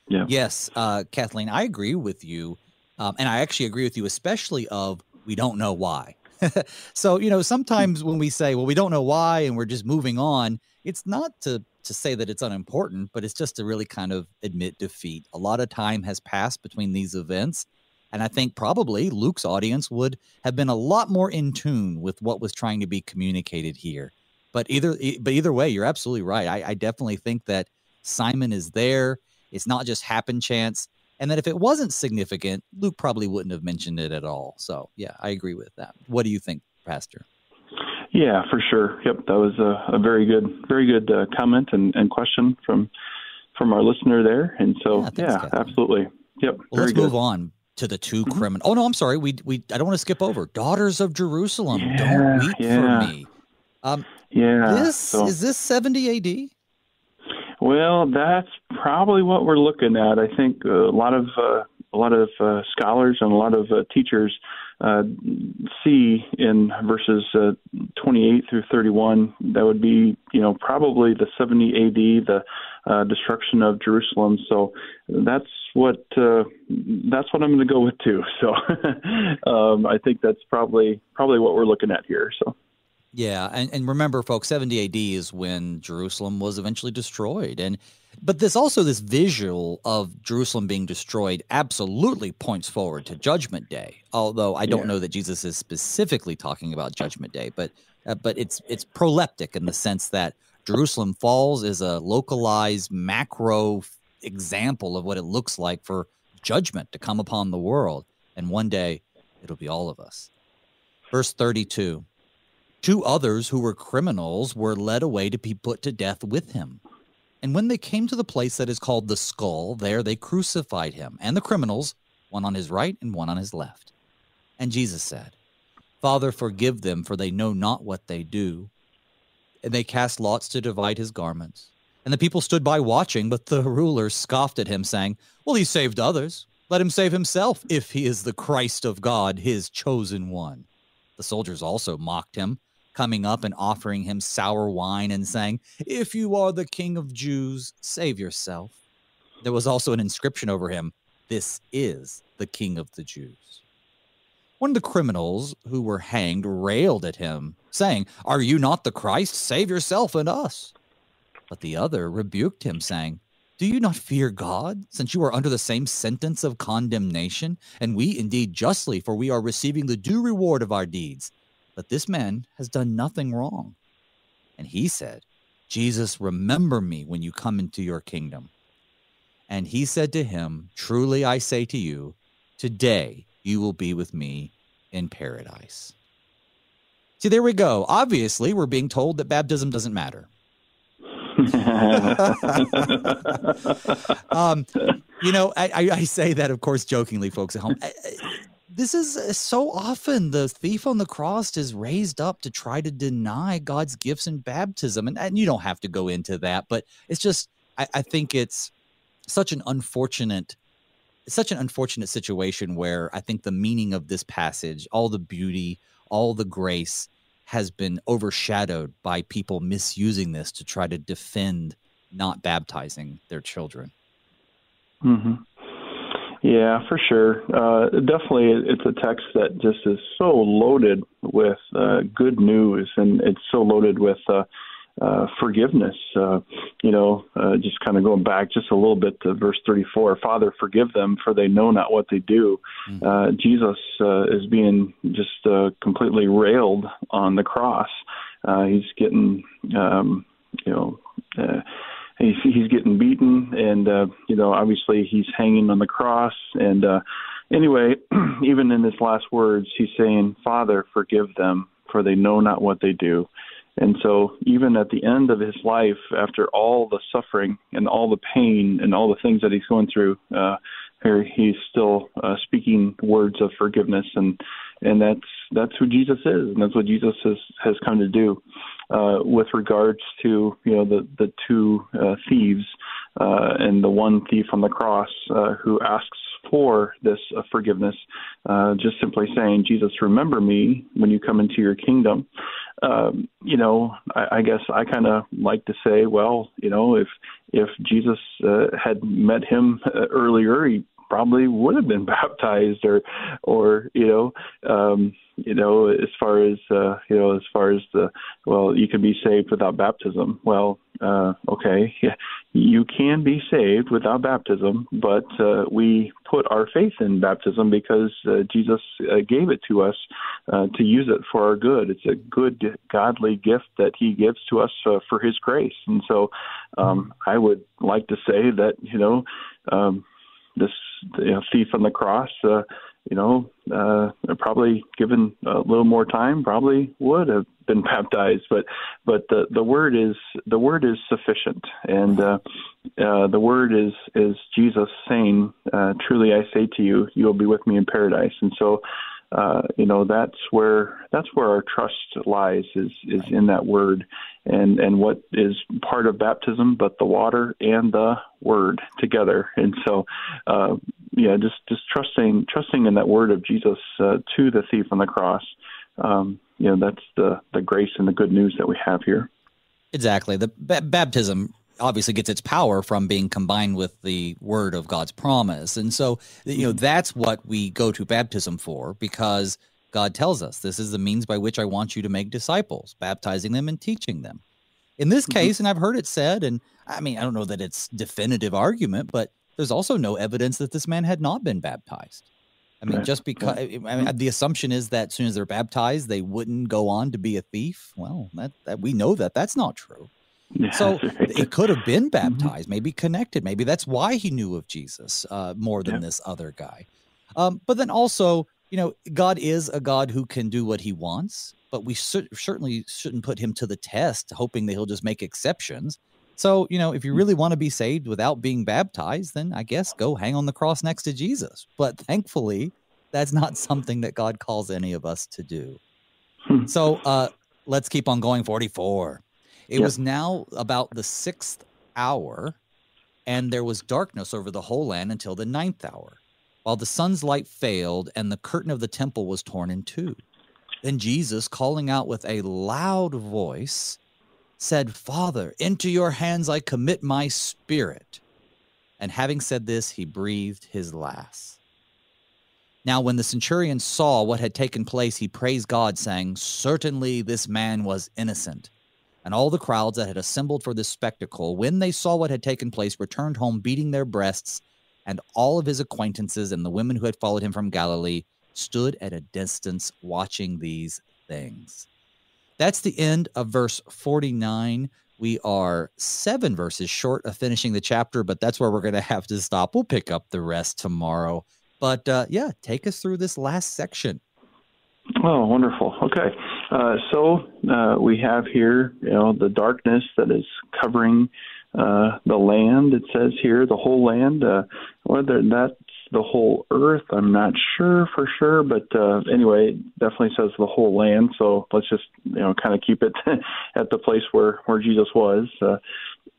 Yeah. Yes, uh, Kathleen, I agree with you, um, and I actually agree with you, especially of we don't know why so, you know, sometimes when we say, well, we don't know why and we're just moving on, it's not to to say that it's unimportant, but it's just to really kind of admit defeat. A lot of time has passed between these events. And I think probably Luke's audience would have been a lot more in tune with what was trying to be communicated here. But either but either way, you're absolutely right. I, I definitely think that Simon is there. It's not just happen chance and that if it wasn't significant, Luke probably wouldn't have mentioned it at all. So, yeah, I agree with that. What do you think, Pastor? Yeah, for sure. Yep, that was a, a very good, very good uh, comment and, and, question from from our listener there. And so, yeah, thanks, yeah absolutely. Yep. Well, let's good. move on to the 2 mm-hmm. criminal. Oh no, I'm sorry. We we I don't want to skip over daughters of Jerusalem. Yeah, don't weep yeah. for me. Um, yeah. This so. is this 70 A.D. Well, that's probably what we're looking at. I think a lot of uh, a lot of uh, scholars and a lot of uh, teachers uh, see in verses uh, 28 through 31 that would be, you know, probably the 70 AD, the uh, destruction of Jerusalem. So that's what uh, that's what I'm going to go with too. So um, I think that's probably probably what we're looking at here. So. Yeah, and, and remember, folks, 70 AD is when Jerusalem was eventually destroyed. And but this also this visual of Jerusalem being destroyed absolutely points forward to Judgment Day. Although I don't yeah. know that Jesus is specifically talking about Judgment Day, but uh, but it's it's proleptic in the sense that Jerusalem falls is a localized macro example of what it looks like for judgment to come upon the world, and one day it'll be all of us. Verse 32. Two others who were criminals were led away to be put to death with him. And when they came to the place that is called the skull, there they crucified him and the criminals, one on his right and one on his left. And Jesus said, Father, forgive them, for they know not what they do. And they cast lots to divide his garments. And the people stood by watching, but the rulers scoffed at him, saying, Well, he saved others. Let him save himself, if he is the Christ of God, his chosen one. The soldiers also mocked him coming up and offering him sour wine and saying, If you are the king of Jews, save yourself. There was also an inscription over him, This is the king of the Jews. One of the criminals who were hanged railed at him, saying, Are you not the Christ? Save yourself and us. But the other rebuked him, saying, Do you not fear God, since you are under the same sentence of condemnation? And we indeed justly, for we are receiving the due reward of our deeds. But this man has done nothing wrong. And he said, Jesus, remember me when you come into your kingdom. And he said to him, Truly I say to you, today you will be with me in paradise. See, there we go. Obviously, we're being told that baptism doesn't matter. um, you know, I, I, say that, of course, jokingly, folks at home. This is uh, so often the thief on the cross is raised up to try to deny God's gifts in baptism. And, and you don't have to go into that, but it's just, I, I think it's such an unfortunate such an unfortunate situation where I think the meaning of this passage, all the beauty, all the grace has been overshadowed by people misusing this to try to defend not baptizing their children. Mm-hmm. Yeah, for sure. Uh, definitely, it's a text that just is so loaded with uh, good news, and it's so loaded with uh, uh, forgiveness. Uh, you know, uh, just kind of going back just a little bit to verse 34 Father, forgive them, for they know not what they do. Mm-hmm. Uh, Jesus uh, is being just uh, completely railed on the cross. Uh, he's getting, um, you know, he's, he's getting beaten, and, uh, you know, obviously he's hanging on the cross. And uh, anyway, even in his last words, he's saying, Father, forgive them, for they know not what they do. And so, even at the end of his life, after all the suffering and all the pain and all the things that he's going through, uh, here he's still uh, speaking words of forgiveness, and and that's that's who Jesus is, and that's what Jesus has has come to do. Uh, with regards to you know the the two uh, thieves uh, and the one thief on the cross uh, who asks for this uh, forgiveness, uh, just simply saying, Jesus, remember me when you come into your kingdom. Um, you know, I, I guess I kind of like to say, well, you know, if if Jesus had met him earlier, he probably would have been baptized, or or you know, um, you know, as far as uh, you know, as far as the well, you can be saved without baptism. Well, uh, okay, yeah, you can be saved without baptism, but uh, we put our faith in baptism because uh, Jesus uh, gave it to us uh, to use it for our good. It's a good, godly gift that He gives to us uh, for His grace, and so um, I would like to say that you know um, this you know, thief on the cross. Uh, you know, uh, probably given a little more time, probably would have been baptized. But but the the word is the word is sufficient, and uh, uh, the word is is Jesus saying, uh, "Truly I say to you, you will be with me in paradise." And so uh, you know that's where that's where our trust lies is is in that word and and what is part of baptism but the water and the word together. And so uh, yeah just just trusting trusting in that word of Jesus uh, to the thief on the cross um, you know that's the the grace and the good news that we have here. Exactly. The b- baptism obviously gets its power from being combined with the word of God's promise. And so, you know, that's what we go to baptism for because God tells us this is the means by which I want you to make disciples, baptizing them and teaching them. In this mm-hmm. case, and I've heard it said, and I mean, I don't know that it's definitive argument, but there's also no evidence that this man had not been baptized. I mean, just because I mean, the assumption is that as soon as they're baptized, they wouldn't go on to be a thief. Well, that, that we know that that's not true. So it could have been mm-hmm. baptized, maybe connected. Maybe that's why he knew of Jesus uh, more than yeah. this other guy. Um, but then also, you know, God is a God who can do what he wants, but we certainly shouldn't put him to the test, hoping that he'll just make exceptions. So, you know, if you mm. really want to be saved without being baptized, then I guess go hang on the cross next to Jesus. But thankfully, that's not something that God calls any of us to do. Hmm. So uh, let's keep on going. 44. It yep. was now about the sixth hour, and there was darkness over the whole land until the ninth hour, while the sun's light failed and the curtain of the temple was torn in two. Then Jesus, calling out with a loud voice, said, Father, into your hands I commit my spirit. And having said this, he breathed his last. Now, when the centurion saw what had taken place, he praised God, saying, Certainly this man was innocent and all the crowds that had assembled for this spectacle, when they saw what had taken place, returned home beating their breasts, and all of his acquaintances and the women who had followed him from Galilee stood at a distance watching these things. That's the end of verse 49. We are seven verses short of finishing the chapter, but that's where we're going to have to stop. We'll pick up the rest tomorrow. But uh, yeah, take us through this last section. Oh, wonderful. Okay. Uh, so uh, we have here, you know, the darkness that is covering uh, the land. It says here, the whole land. Uh, whether that's the whole earth, I'm not sure for sure, but uh, anyway, it definitely says the whole land. So let's just, you know, kind of keep it at the place where where Jesus was. Uh,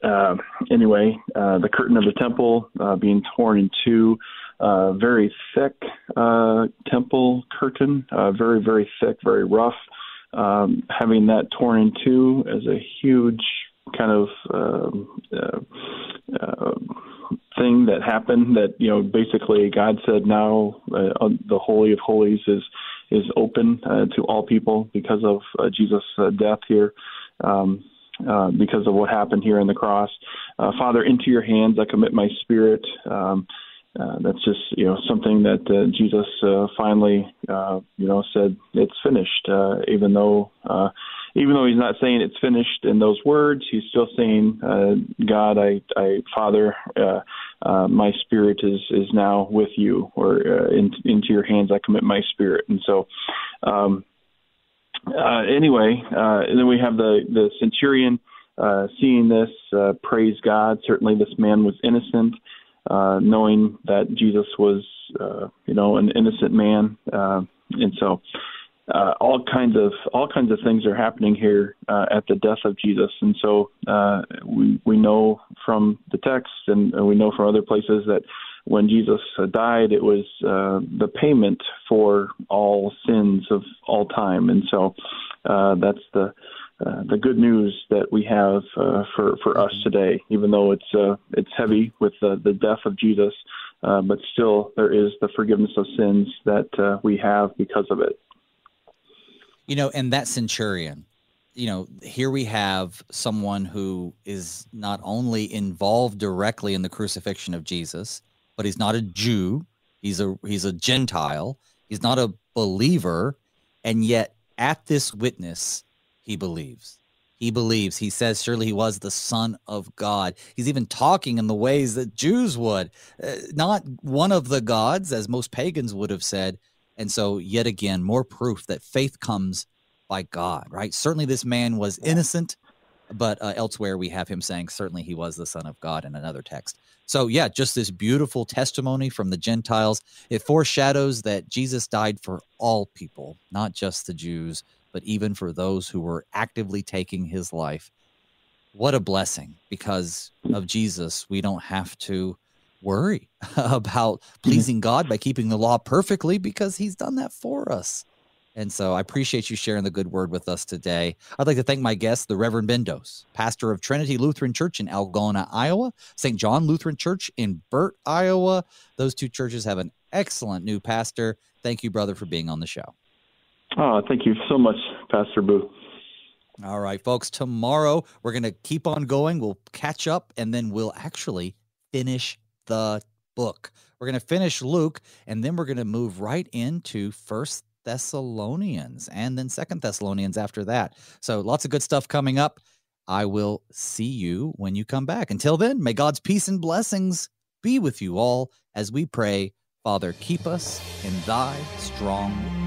uh, anyway, uh, the curtain of the temple uh, being torn in two uh, very thick uh, temple curtain, uh, very, very thick, very rough. Um, having that torn in two is a huge kind of um, uh, uh, thing that happened. That you know, basically, God said now uh, the holy of holies is is open uh, to all people because of uh, Jesus' uh, death here. Um, uh, because of what happened here on the cross, uh, Father, into your hands I commit my spirit. Um, uh, that's just you know something that uh, Jesus uh, finally uh, you know said it's finished. Uh, even though uh, even though he's not saying it's finished in those words, he's still saying, uh, "God, I, I Father, uh, uh, my spirit is is now with you, or uh, in, into your hands I commit my spirit." And so, um, uh, anyway, uh, and then we have the the centurion uh, seeing this, uh, praise God. Certainly, this man was innocent uh, knowing that Jesus was, uh, you know, an innocent man, uh, and so uh, all kinds of all kinds of things are happening here uh, at the death of Jesus, and so uh, we we know from the text and we know from other places that when Jesus uh, died, it was uh, the payment for all sins of all time, and so uh, that's the uh, the good news that we have uh, for for us mm-hmm. today, even though it's uh, it's heavy with the, the death of Jesus, uh, but still there is the forgiveness of sins that uh, we have because of it. You know, and that centurion, you know, here we have someone who is not only involved directly in the crucifixion of Jesus, but he's not a Jew. He's a he's a Gentile. He's not a believer, and yet at this witness he believes. He believes. He says, surely he was the Son of God. He's even talking in the ways that Jews would, uh, not one of the gods, as most pagans would have said. And so, yet again, more proof that faith comes by God, right? Certainly, this man was innocent, but uh, elsewhere we have him saying, certainly he was the Son of God in another text. So, yeah, just this beautiful testimony from the Gentiles. It foreshadows that Jesus died for all people, not just the Jews but even for those who were actively taking his life. What a blessing. Because of Jesus, we don't have to worry about mm-hmm. pleasing God by keeping the law perfectly because he's done that for us. And so I appreciate you sharing the good word with us today. I'd like to thank my guest, the Reverend Ben Dose, pastor of Trinity Lutheran Church in Algona, Iowa, St. John Lutheran Church in Burt, Iowa. Those two churches have an excellent new pastor. Thank you, brother, for being on the show. Oh, thank you so much, Pastor Booe. All right, folks. Tomorrow we're going to keep on going. We'll catch up and then we'll actually finish the book. We're going to finish Luke and then we're going to move right into First Thessalonians and then Second Thessalonians after that. So lots of good stuff coming up. I will see you when you come back. Until then, may God's peace and blessings be with you all as we pray, Father, keep us in thy strong